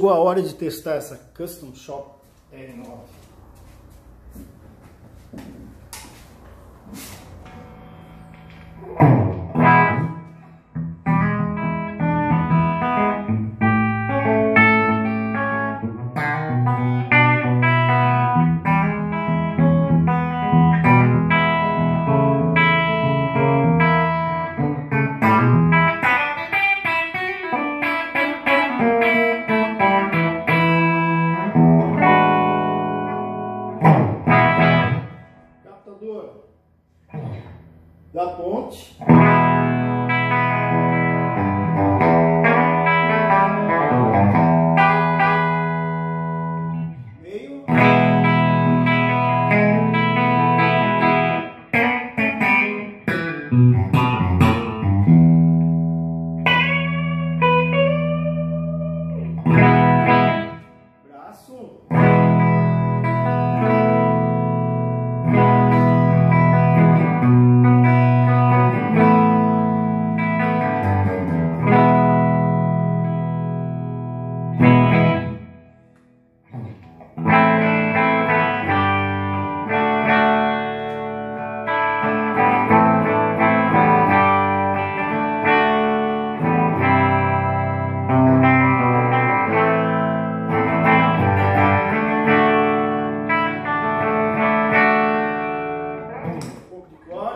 Chegou a hora de testar essa Custom Shop R9. Da ponte. Meio. Braço.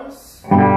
Pouco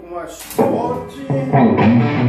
pouco mais forte.